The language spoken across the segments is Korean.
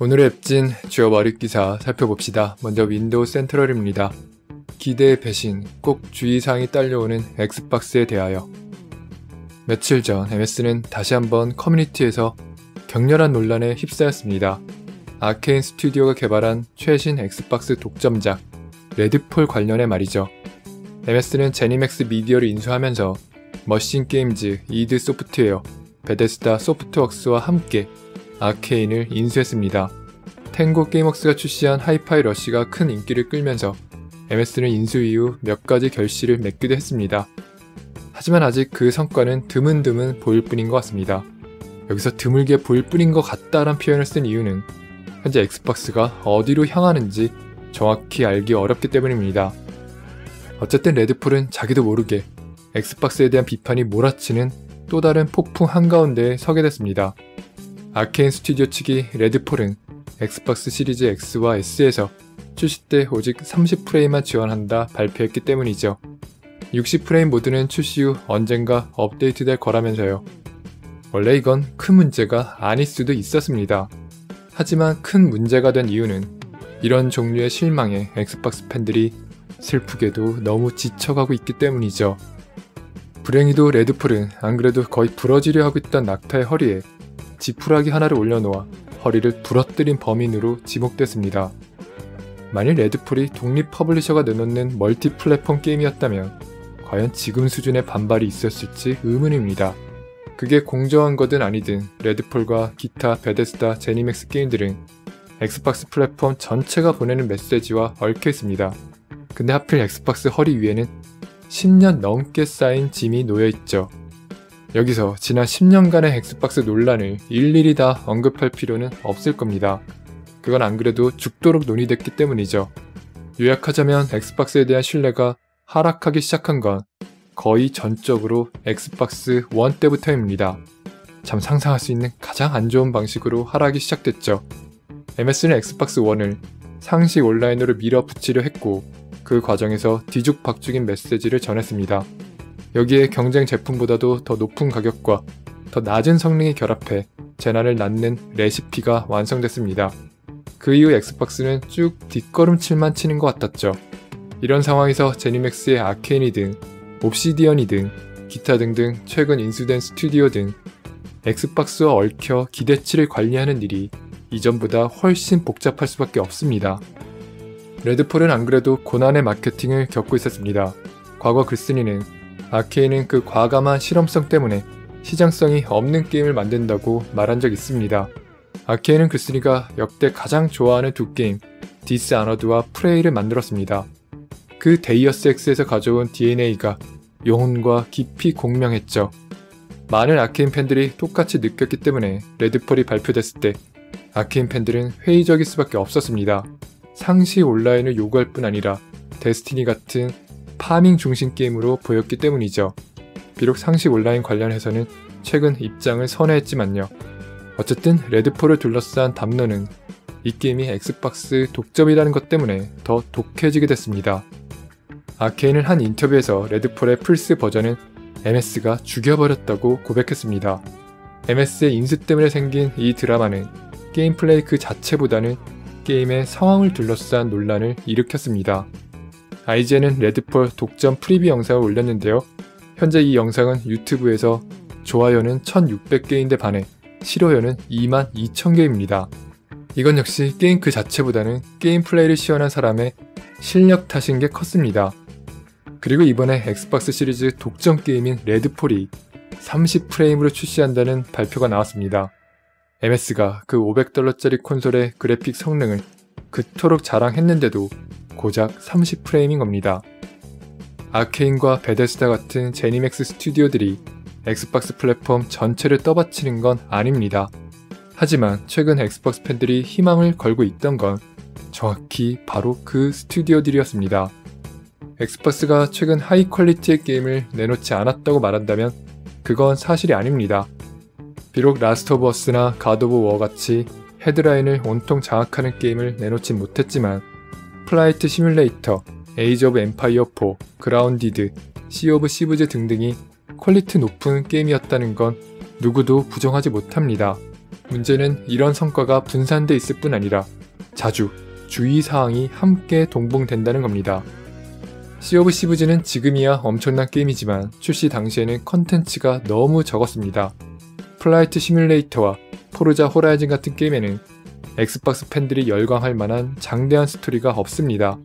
오늘의 웹진 주요 머릿 기사 살펴봅시다. 먼저 윈도우 센트럴입니다. 기대의 배신, 꼭 주의사항이 딸려오는 엑스박스에 대하여. 며칠 전 MS는 다시 한번 커뮤니티에서 격렬한 논란에 휩싸였습니다. 아케인 스튜디오가 개발한 최신 엑스박스 독점작 레드폴 관련해 말이죠. MS는 제니맥스 미디어를 인수하면서 머신 게임즈, 이드 소프트웨어, 베데스다 소프트웍스와 함께 아케인을 인수했습니다. 탱고 게임웍스가 출시한 하이파이 러쉬가 큰 인기를 끌면서 MS는 인수 이후 몇 가지 결실을 맺기도 했습니다. 하지만 아직 그 성과는 드문드문 보일 뿐인 것 같습니다. 여기서 드물게 보일 뿐인 것 같다란 표현을 쓴 이유는 현재 엑스박스가 어디로 향하는지 정확히 알기 어렵기 때문입니다. 어쨌든 레드폴은 자기도 모르게 엑스박스에 대한 비판이 몰아치는 또 다른 폭풍 한가운데에 서게 됐습니다. 아케인 스튜디오 측이 레드폴은 엑스박스 시리즈 X와 S에서 출시 때 오직 30프레임만 지원한다 발표했기 때문이죠. 60프레임 모드는 출시 후 언젠가 업데이트될 거라면서요. 원래 이건 큰 문제가 아닐 수도 있었습니다. 하지만 큰 문제가 된 이유는 이런 종류의 실망에 엑스박스 팬들이 슬프게도 너무 지쳐가고 있기 때문이죠. 불행히도 레드폴은 안 그래도 거의 부러지려 하고 있던 낙타의 허리에 지푸라기 하나를 올려놓아 허리를 부러뜨린 범인으로 지목됐습니다. 만일 레드폴이 독립 퍼블리셔가 내놓는 멀티 플랫폼 게임이었다면 과연 지금 수준의 반발이 있었을지 의문입니다. 그게 공정한 거든 아니든 레드폴과 기타 베데스다 제니맥스 게임들은 엑스박스 플랫폼 전체가 보내는 메시지와 얽혀 있습니다. 근데 하필 엑스박스 허리 위에는 10년 넘게 쌓인 짐이 놓여 있죠. 여기서 지난 10년간의 엑스박스 논란을 일일이 다 언급할 필요는 없을 겁니다. 그건 안 그래도 죽도록 논의됐기 때문이죠. 요약하자면 엑스박스에 대한 신뢰가 하락하기 시작한 건 거의 전적으로 엑스박스 1 때부터입니다. 참 상상할 수 있는 가장 안 좋은 방식으로 하락이 시작됐죠. MS는 엑스박스 1을 상시 온라인으로 밀어붙이려 했고 그 과정에서 뒤죽박죽인 메시지를 전했습니다. 여기에 경쟁 제품보다도 더 높은 가격과 더 낮은 성능이 결합해 재난을 낳는 레시피가 완성됐습니다. 그 이후 엑스박스는 쭉 뒷걸음칠만 치는 것 같았죠. 이런 상황에서 제니맥스의 아케인이든 옵시디언이든 기타 등등 최근 인수된 스튜디오 등 엑스박스와 얽혀 기대치를 관리하는 일이 이전보다 훨씬 복잡할 수밖에 없습니다. 레드폴은 안 그래도 고난의 마케팅을 겪고 있었습니다. 과거 글쓴이는 아케인은 그 과감한 실험성 때문에 시장성이 없는 게임을 만든다고 말한 적 있습니다. 아케인은 글쓴이가 역대 가장 좋아하는 두 게임, 디스 아너드와 프레이를 만들었습니다. 그 데이어스 X에서 가져온 DNA가 영혼과 깊이 공명했죠. 많은 아케인 팬들이 똑같이 느꼈기 때문에 레드폴이 발표됐을 때 아케인 팬들은 회의적일 수밖에 없었습니다. 상시 온라인을 요구할 뿐 아니라 데스티니 같은 파밍 중심 게임으로 보였기 때문이죠. 비록 상시 온라인 관련해서는 최근 입장을 선회했지만요. 어쨌든 레드폴을 둘러싼 담론은 이 게임이 엑스박스 독점이라는 것 때문에 더 독해지게 됐습니다. 아케인은 한 인터뷰에서 레드폴의 플스 버전은 MS가 죽여버렸다고 고백했습니다. MS의 인수 때문에 생긴 이 드라마는 게임 플레이 그 자체보다는 게임의 상황을 둘러싼 논란을 일으켰습니다. IGN은 레드폴 독점 프리뷰 영상을 올렸는데요. 현재 이 영상은 유튜브에서 좋아요는 1600개인데 반해 싫어요는 2만 2000개입니다. 이건 역시 게임 그 자체보다는 게임 플레이를 시연한 사람의 실력 탓인 게 컸습니다. 그리고 이번에 엑스박스 시리즈 독점 게임인 레드폴이 30프레임으로 출시한다는 발표가 나왔습니다. MS가 그 500달러짜리 콘솔의 그래픽 성능을 그토록 자랑했는데도 고작 30프레임인 겁니다. 아케인과 베데스다 같은 제니맥스 스튜디오들이 엑스박스 플랫폼 전체를 떠받치는 건 아닙니다. 하지만 최근 엑스박스 팬들이 희망을 걸고 있던 건 정확히 바로 그 스튜디오들이었습니다. 엑스박스가 최근 하이 퀄리티의 게임을 내놓지 않았다고 말한다면 그건 사실이 아닙니다. 비록 라스트 오브 어스나 갓 오브 워 같이 헤드라인을 온통 장악하는 게임을 내놓진 못했지만 플라이트 시뮬레이터, 에이지 오브 엠파이어 4, 그라운디드, 시 오브 시브즈 등등이 퀄리티 높은 게임이었다는 건 누구도 부정하지 못합니다. 문제는 이런 성과가 분산돼 있을 뿐 아니라 자주 주의사항이 함께 동봉된다는 겁니다. 시 오브 시브즈는 지금이야 엄청난 게임이지만 출시 당시에는 컨텐츠가 너무 적었습니다. 플라이트 시뮬레이터와 포르자 호라이즌 같은 게임에는 엑스박스 팬들이 열광할 만한 장대한 스토리가 없습니다.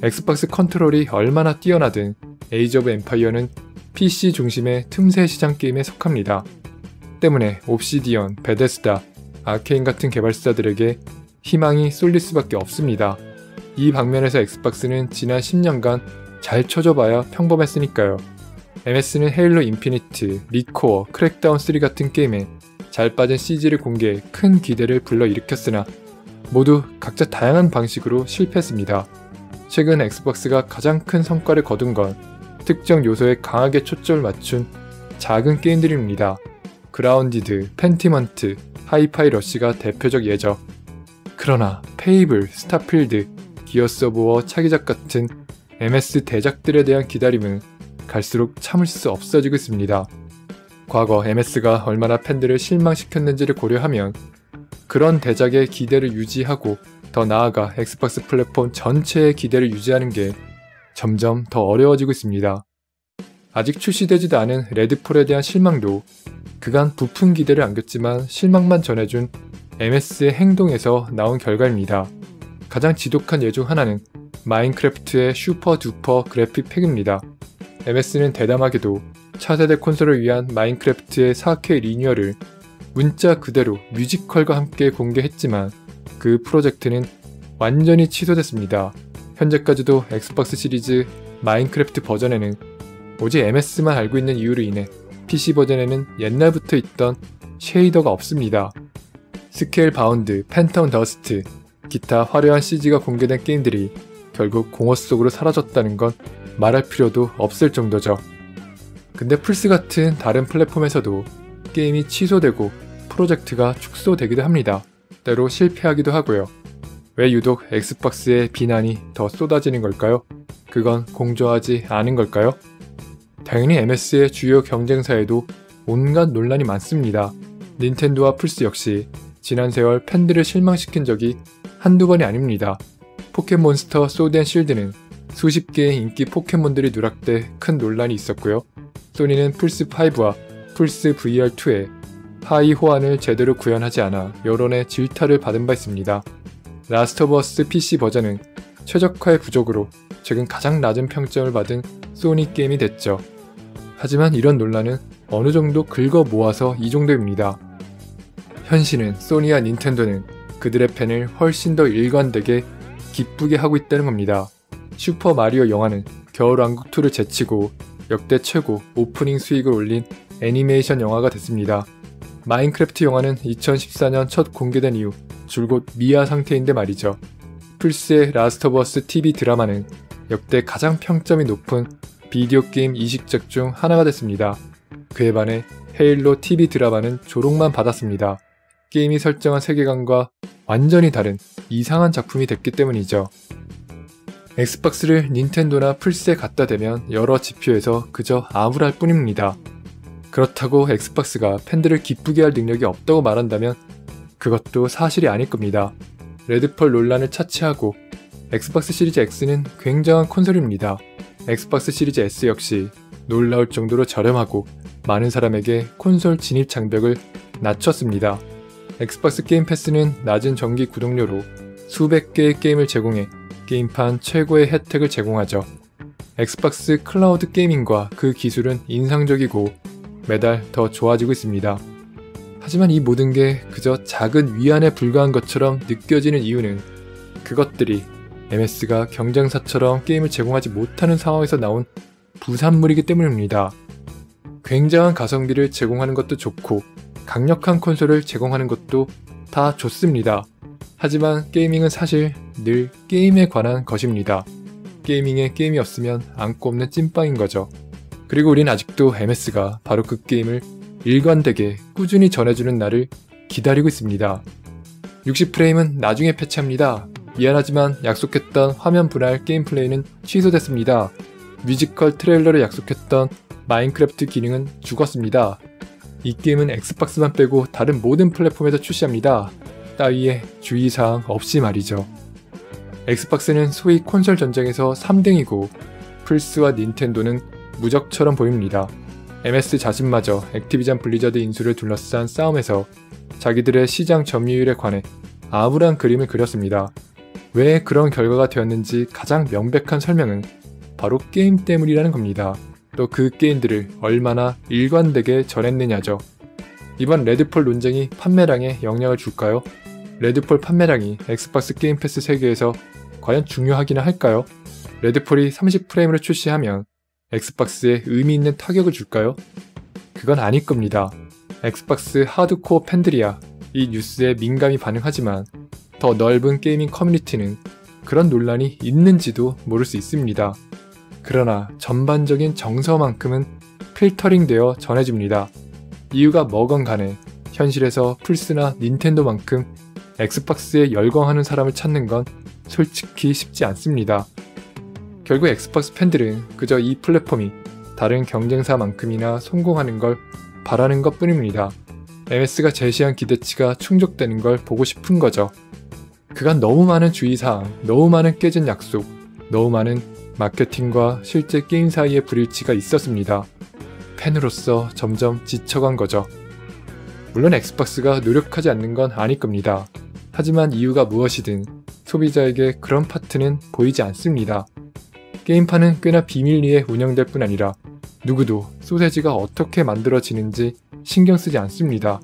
엑스박스 컨트롤이 얼마나 뛰어나든 에이지 오브 엠파이어는 PC 중심의 틈새 시장 게임에 속합니다. 때문에 옵시디언, 베데스다, 아케인 같은 개발사들에게 희망이 쏠릴 수밖에 없습니다. 이 방면에서 엑스박스는 지난 10년간 잘 쳐줘봐야 평범했으니까요. MS는 헤일로 인피니트, 리코어, 크랙다운 3 같은 게임에 잘 빠진 CG를 공개해 큰 기대를 불러일으켰으나 모두 각자 다양한 방식으로 실패했습니다. 최근 엑스박스가 가장 큰 성과를 거둔 건 특정 요소에 강하게 초점을 맞춘 작은 게임들입니다. 그라운디드, 펜티먼트, 하이파이 러시가 대표적 예죠. 그러나 페이블, 스타필드, 기어스 오브 워 차기작 같은 MS 대작들에 대한 기다림은 갈수록 참을 수 없어지고 있습니다. 과거 MS가 얼마나 팬들을 실망시켰는지를 고려하면 그런 대작의 기대를 유지하고 더 나아가 엑스박스 플랫폼 전체의 기대를 유지하는 게 점점 더 어려워지고 있습니다. 아직 출시되지도 않은 레드폴에 대한 실망도 그간 부푼 기대를 안겼지만 실망만 전해준 MS의 행동에서 나온 결과입니다. 가장 지독한 예 중 하나는 마인크래프트의 슈퍼 두퍼 그래픽 팩입니다. MS는 대담하게도 차세대 콘솔을 위한 마인크래프트의 4K 리뉴얼을 문자 그대로 뮤지컬과 함께 공개했지만 그 프로젝트는 완전히 취소됐습니다. 현재까지도 엑스박스 시리즈 마인크래프트 버전에는 오직 MS만 알고 있는 이유로 인해 PC 버전에는 옛날부터 있던 shader가 없습니다. 스케일 바운드, 팬텀 더스트, 기타 화려한 CG가 공개된 게임들이 결국 공허 속으로 사라졌다는 건 말할 필요도 없을 정도죠. 근데 플스 같은 다른 플랫폼에서도 게임이 취소되고 프로젝트가 축소되기도 합니다. 때로 실패하기도 하고요. 왜 유독 엑스박스의 비난이 더 쏟아지는 걸까요? 그건 공정하지 않은 걸까요? 당연히 MS의 주요 경쟁사에도 온갖 논란이 많습니다. 닌텐도와 플스 역시 지난 세월 팬들을 실망시킨 적이 한두 번이 아닙니다. 포켓몬스터 소드 앤 실드는 수십 개의 인기 포켓몬들이 누락돼 큰 논란이 있었고요. 소니는 플스5와 플스 VR2에 하위 호환을 제대로 구현하지 않아 여론의 질타를 받은 바 있습니다. 라스트 오브 어스 PC 버전은 최적화의 부족으로 최근 가장 낮은 평점을 받은 소니 게임이 됐죠. 하지만 이런 논란은 어느 정도 긁어 모아서 이 정도입니다. 현실은 소니와 닌텐도는 그들의 팬을 훨씬 더 일관되게 기쁘게 하고 있다는 겁니다. 슈퍼 마리오 영화는 겨울왕국2를 제치고 역대 최고 오프닝 수익을 올린 애니메이션 영화가 됐습니다. 마인크래프트 영화는 2014년 첫 공개된 이후 줄곧 미아 상태인데 말이죠. 플스의 라스트 오브 어스 TV 드라마는 역대 가장 평점이 높은 비디오 게임 이식작 중 하나가 됐습니다. 그에 반해 헤일로 TV 드라마는 조롱만 받았습니다. 게임이 설정한 세계관과 완전히 다른 이상한 작품이 됐기 때문이죠. 엑스박스를 닌텐도나 플스에 갖다 대면 여러 지표에서 그저 암울할 뿐입니다. 그렇다고 엑스박스가 팬들을 기쁘게 할 능력이 없다고 말한다면 그것도 사실이 아닐 겁니다. 레드폴 논란을 차치하고 엑스박스 시리즈 X는 굉장한 콘솔입니다. 엑스박스 시리즈 S 역시 놀라울 정도로 저렴하고 많은 사람에게 콘솔 진입 장벽을 낮췄습니다. 엑스박스 게임 패스는 낮은 정기 구독료로 수백 개의 게임을 제공해 게임판 최고의 혜택을 제공하죠. 엑스박스 클라우드 게이밍과 그 기술은 인상적이고 매달 더 좋아지고 있습니다. 하지만 이 모든 게 그저 작은 위안에 불과한 것처럼 느껴지는 이유는 그것들이 MS가 경쟁사처럼 게임을 제공하지 못하는 상황에서 나온 부산물이기 때문입니다. 굉장한 가성비를 제공하는 것도 좋고 강력한 콘솔을 제공하는 것도 다 좋습니다. 하지만 게이밍은 사실 늘 게임에 관한 것입니다. 게이밍에 게임이 없으면 안고 없는 찐빵인 거죠. 그리고 우린 아직도 MS가 바로 그 게임을 일관되게 꾸준히 전해주는 날을 기다리고 있습니다. 60프레임은 나중에 패치합니다. 미안하지만 약속했던 화면 분할 게임 플레이는 취소됐습니다. 뮤지컬 트레일러를 약속했던 마인크래프트 기능은 죽었습니다. 이 게임은 엑스박스만 빼고 다른 모든 플랫폼에서 출시합니다. 따위의 주의사항 없이 말이죠. 엑스박스는 소위 콘솔 전쟁에서 3등이고 플스와 닌텐도는 무적처럼 보입니다. MS 자신마저 액티비전 블리자드 인수를 둘러싼 싸움에서 자기들의 시장 점유율에 관해 암울한 그림을 그렸습니다. 왜 그런 결과가 되었는지 가장 명백한 설명은 바로 게임 때문이라는 겁니다. 또 그 게임들을 얼마나 일관되게 전했느냐죠. 이번 레드폴 논쟁이 판매량에 영향을 줄까요? 레드폴 판매량이 엑스박스 게임 패스 세계에서 과연 중요하기는 할까요? 레드폴이 30프레임으로 출시하면 엑스박스에 의미 있는 타격을 줄까요? 그건 아닐 겁니다. 엑스박스 하드코어 팬들이야 이 뉴스에 민감히 반응하지만 더 넓은 gaming 커뮤니티는 그런 논란이 있는지도 모를 수 있습니다. 그러나 전반적인 정서만큼은 필터링 되어 전해집니다. 이유가 뭐건 간에 현실에서 플스나 닌텐도만큼 엑스박스에 열광하는 사람을 찾는 건 솔직히 쉽지 않습니다. 결국 엑스박스 팬들은 그저 이 플랫폼이 다른 경쟁사만큼이나 성공하는 걸 바라는 것 뿐입니다. MS가 제시한 기대치가 충족되는 걸 보고 싶은 거죠. 그간 너무 많은 주의사항, 너무 많은 깨진 약속, 너무 많은 마케팅과 실제 게임 사이의 불일치가 있었습니다. 팬으로서 점점 지쳐간 거죠. 물론 엑스박스가 노력하지 않는 건 아닐 겁니다. 하지만 이유가 무엇이든 소비자에게 그런 파트는 보이지 않습니다. 게임판은 꽤나 비밀리에 운영될 뿐 아니라 누구도 소세지가 어떻게 만들어지는지 신경 쓰지 않습니다.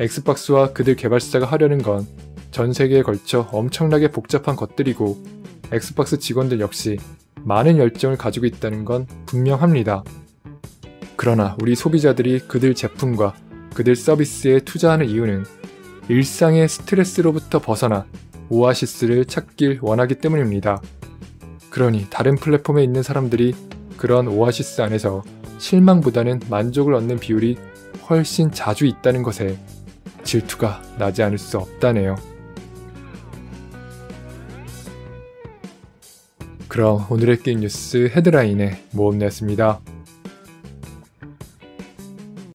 엑스박스와 그들 개발사가 하려는 건 전 세계에 걸쳐 엄청나게 복잡한 것들이고 엑스박스 직원들 역시 많은 열정을 가지고 있다는 건 분명합니다. 그러나 우리 소비자들이 그들 제품과 그들 서비스에 투자하는 이유는 일상의 스트레스로부터 벗어나 오아시스를 찾길 원하기 때문입니다. 그러니 다른 플랫폼에 있는 사람들이 그런 오아시스 안에서 실망보다는 만족을 얻는 비율이 훨씬 자주 있다는 것에 질투가 나지 않을 수 없다네요. 그럼 오늘의 게임 뉴스 헤드라인에 모험냈습니다.